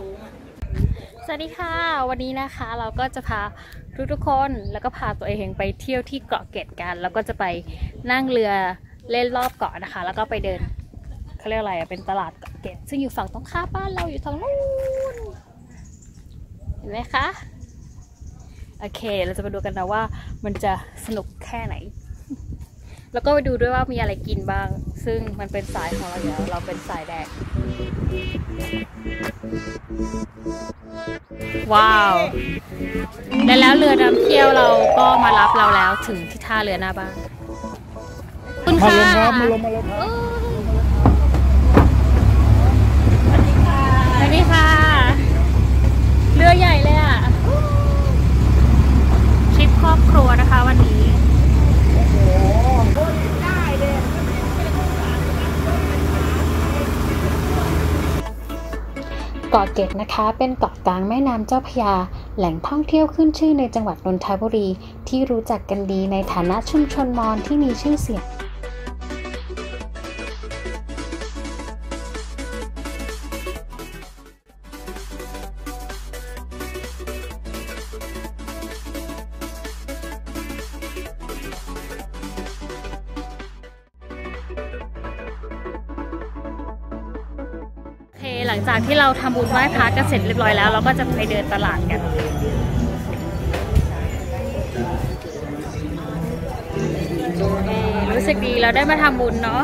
ค้งอะสวัสดีค่ะ วันนี้นะคะเราก็จะพาทุกๆคนแล้วก็พาตัวเองไปเที่ยวที่เกาะเกร็ดกัน แล้วก็จะไปนั่งเรือเล่นรอบเกาะนะคะ แล้วก็ไปเดินเขาเรียกอะไรอะเป็นตลาดเกาะเกร็ดซึ่งอยู่ฝั่งตรงข้ามบ้านเราอยู่ทางนู้นเห็นไหมคะโอเค เราจะมาดูกันนะว่ามันจะสนุกแค่ไหน แล้วก็ไปดูด้วยว่ามีอะไรกินบ้าง ซึ่งมันเป็นสายของเราอยู่แล้วเราเป็นสายแดก ว้าว และแล้วเรือนำเที่ยวเราก็มารับเราแล้วถึงที่ท่าเรือหน้าบ้านคุณค่ะลงครับมาลงมาลงครับสวัสดีค่ะ เรือใหญ่เลยอะ ทริปครอบครัวนะคะวันนี้ เกาะเกร็ดนะคะ เป็นเกาะกลางแม่น้ำเจ้าพยา แหล่งท่องเที่ยวขึ้นชื่อในจังหวัดนนทบุรี ที่รู้จักกันดีในฐานะชุมชนมอญที่มีชื่อเสียง หลังจากที่เราทำบุญไหว้พระกันเสร็จเรียบร้อยแล้ว เราก็จะไปเดินตลาดกันเออรู้สึกดีเราได้มาทำบุญเนาะ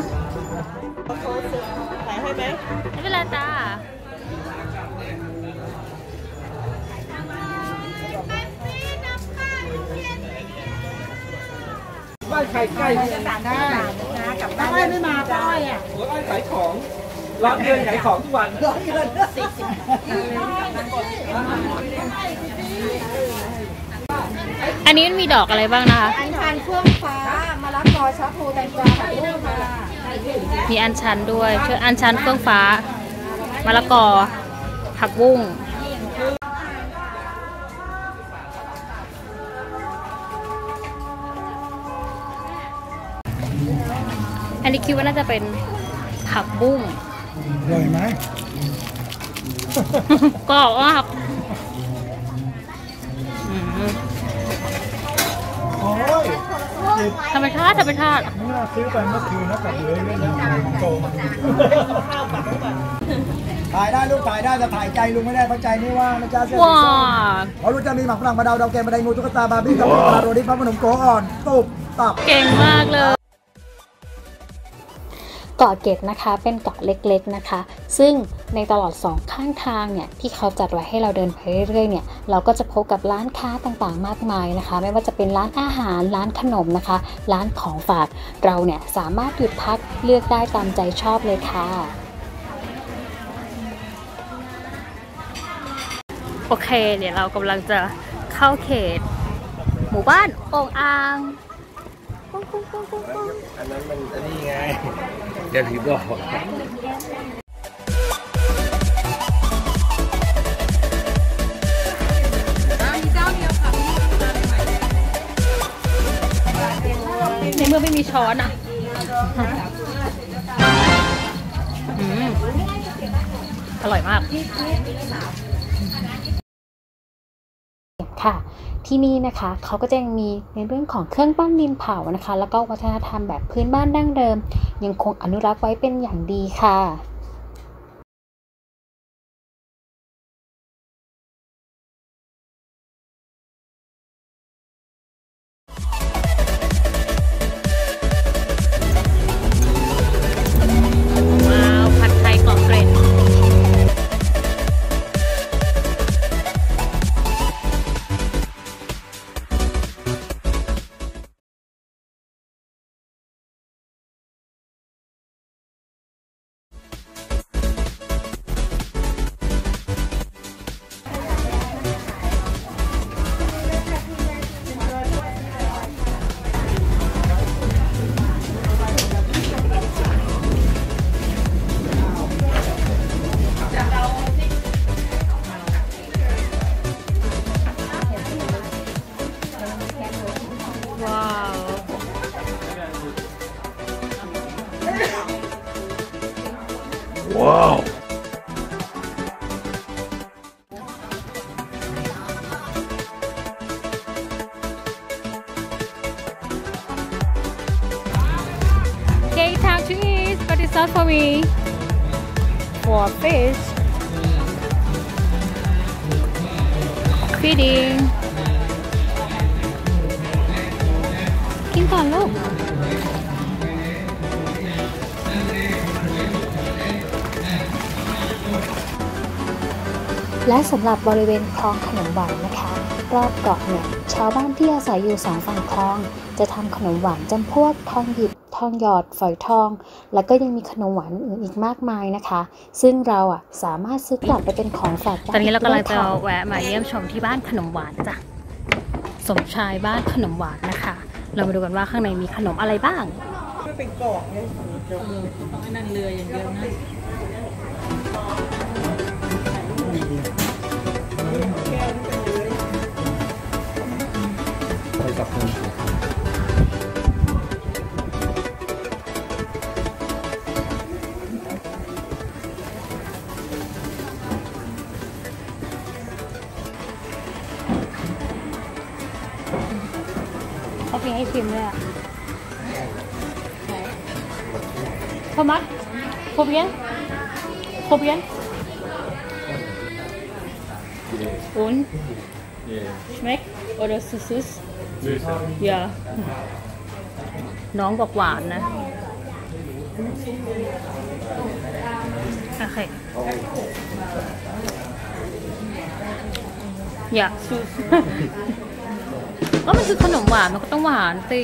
ถ่ายให้ไหมไม่เป็นไรจ้าบ้านไข่ไก่จะสั่งได้นะกับป้าอ้อยไม่มาป้อยอะหัวบ้านขายของ ร้านเดือนขายของทุกวันอันนี้มันมีดอกอะไรบ้างนะคะ อันชันเครื่องฟ้ามะละกอชะพูแตงกวาผักบุ้งค่ะมีอัญชันด้วยเชื่ออัญชันเฟื่องฟ้ามะละกอผักบุ้งอันนี้คิดว่าน่าจะเป็นผักบุ้ง อร่อยไหม กรอบมากอืมโอ้ยธรรมชาติธรรมชาตินี่น่าซื้อไปเมื่อคืนนะกับเลยเล่นนะโตมาถ่ายได้ลูกถ่ายได้แต่ถ่ายใจลุงไม่ได้เพราะใจนี่ว่างนะจ๊ะเสื้อสีว้าส้มเพราะลุงจะมีหมักฝรั่งมาดาวดาวแกงบันไดงูตุ๊กตาบาร์บี้กับปลาโรดิพระขนมโกอ่อนตุบตับ เก่งมากเลย เกาะเกร็ดนะคะเป็นเกาะเล็กๆนะคะ ซึ่งในตลอดสองข้างทางเนี่ยที่เขาจัดไว้ให้เราเดินไปเรื่อยๆเนี่ยเราก็จะพบกับร้านค้าต่างๆ มากมายนะคะ ไม่ว่าจะเป็นร้านอาหารร้านขนมนะคะ ร้านของฝากเราเนี่ยสามารถหยุดพักเลือกได้ตามใจชอบเลยค่ะโอเคเดี๋ยวเรากำลังจะเข้าเขต หมู่บ้านโอ่งอ่าง ปุ้งปุ้งปุ้งปุ้งปุ้งอันนั้นมันอันนี้ไงเดี๋ยวถือบอกในเมื่อไม่มีช้อนอะอืมอร่อยมากค่ะ ที่นี่นะคะเขาก็จะยังมีในเรื่องของเครื่องปั้นดินเผานะคะ แล้วก็วัฒนธรรมแบบพื้นบ้านดั้งเดิม ยังคงอนุรักษ์ไว้เป็นอย่างดีค่ะ Wow. Okay, time to eat, but it's not for me. For fish. Feeding. กินก่อนลูก และสำหรับบริเวณคลองขนมหวานนะคะ รอบเกาะเนี่ยชาวบ้านที่อาศัยอยู่สองฝั่งคลอง จะทำขนมหวานจำพวกทองหยิบทองหยอดฝอยทอง แล้วก็ยังมีขนมหวานอื่นอีกมากมายนะคะ ซึ่งเราอะสามารถซื้อกลับไปเป็นของฝากได้ตอนนี้เรากำลังจะด้วยค่แวะมาเยี่ยมชมที่บ้านขนมหวานจ้ะสมชายบ้านขนมหวานนะคะ เรามาดูกันว่าข้างในมีขนมอะไรบ้าง ไปกับคนเขามีให้ชิมด้วยอะพอมัดพบยังพบยัง Und? Schmeckt? Oder ist es süß? Ja. น้องบอกหวานนะ โอเค อย่า süß ก็มันคือขนมหวานมันก็ต้องหวานสิ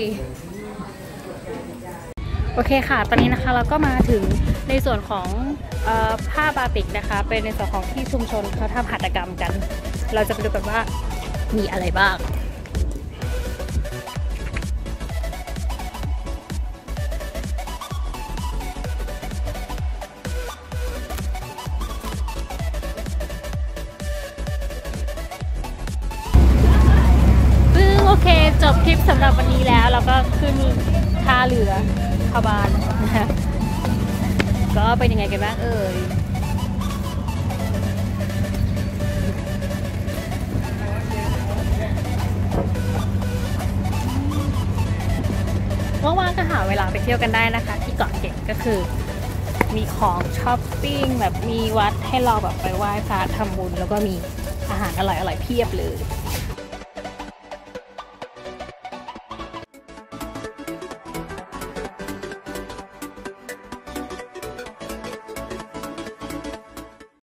โอเคค่ะ ตอนนี้นะคะเราก็มาถึงในส่วนของเออ ผ้าบาติกนะคะ เป็นในส่วนของที่ชุมชนเขาทำหัตถกรรมกัน เราจะไปดูกันว่ามีอะไรบ้างโอเค จบคลิปสำหรับวันนี้แล้ว เราก็ขึ้นท่าเรือพาบานนะคะ ก็เป็นยังไงกันบ้างเอ่ยว่างๆก็หาเวลาไปเที่ยวกันได้นะคะ ที่เกาะเกร็ดก็คือ มีของช้อปปิ้งแบบมีวัดให้เราแบบไปไหว้พระทำบุญแล้วก็มีอาหารอร่อยๆเพียบเลย